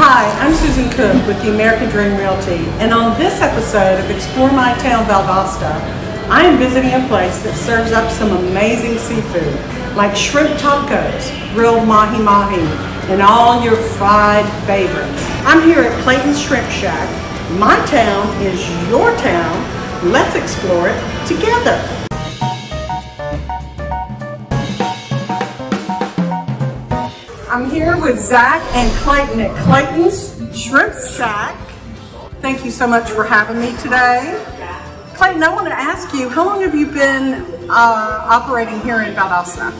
Hi, I'm Susan Cook with the American Dream Realty, and on this episode of Explore My Town Valdosta, I am visiting a place that serves up some amazing seafood, like shrimp tacos, grilled mahi-mahi, and all your fried favorites. I'm here at Clayton's Shrimp Shack. My town is your town. Let's explore it together. I'm here with Zach and Clayton at Clayton's Shrimp Shack. Thank you so much for having me today. Clayton, I want to ask you, how long have you been uh, operating here in Valdosta?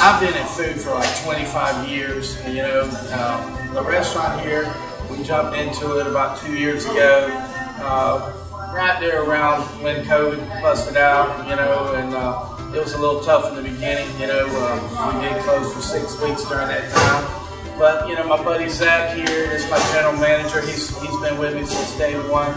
I've been in food for like 25 years. You know, uh, the restaurant here, we jumped into it about two years ago, uh, right there around when COVID busted out, you know, and uh, it was a little tough in the beginning. You know, uh, we did close for six weeks during that time. But you know, my buddy Zach here is my general manager. He's he's been with me since day one,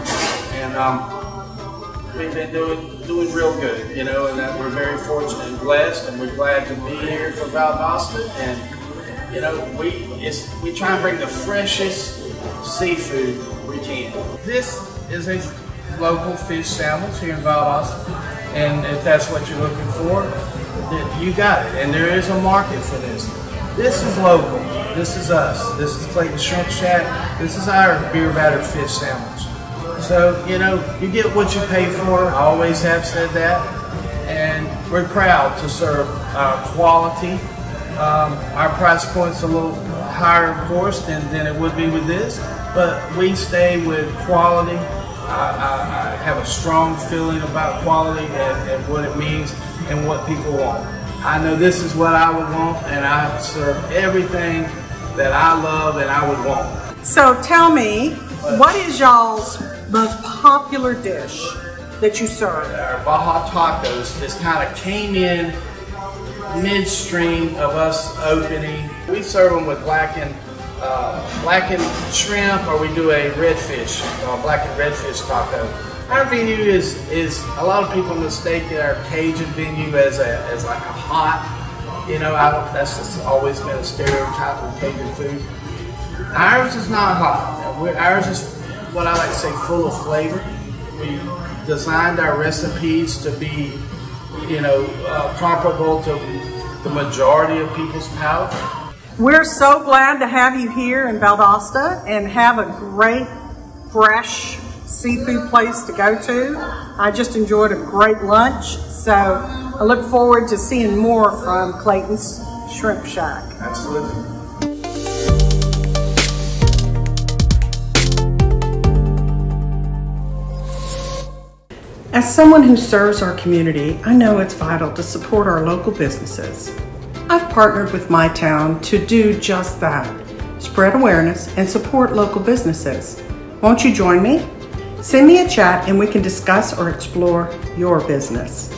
and um, we've been doing doing real good. You know, and that we're very fortunate and blessed, and we're glad to be here for Valdosta. And you know, we it's we try and bring the freshest seafood we can. This is a local fish sandwich here in Valdosta. And if that's what you're looking for, you got it. And there is a market for this. This is local. This is us. This is Clayton Shrimp Shack. This is our beer battered fish sandwich. So, you know, you get what you pay for. I always have said that. And we're proud to serve uh, quality. Um, our price point's a little higher, of course, than, than it would be with this, but we stay with quality I, I, I, have a strong feeling about quality and, and, what it means and what people want. I know this is what I would want, and I serve everything that I love and I would want. So tell me, what is y'all's most popular dish that you serve? Our Baja Tacos just kind of came in midstream of us opening. We serve them with blackened uh, blackened shrimp or we do a redfish, uh, blackened redfish taco. Our venue is is a lot of people mistake our Cajun venue as a as like a hot, you know. I don't, that's just always been a stereotype of Cajun food. Ours is not hot. We're, ours is what I like to say full of flavor. We designed our recipes to be, you know, uh, comparable to the majority of people's palate. We're so glad to have you here in Valdosta and have a great, fresh seafood place to go to. I just enjoyed a great lunch, so I look forward to seeing more from Clayton's Shrimp Shack. Absolutely. As someone who serves our community, I know it's vital to support our local businesses. I've partnered with my town to do just that spread awareness and support local businesses. Won't you join me? Send me a chat and we can discuss or explore your business.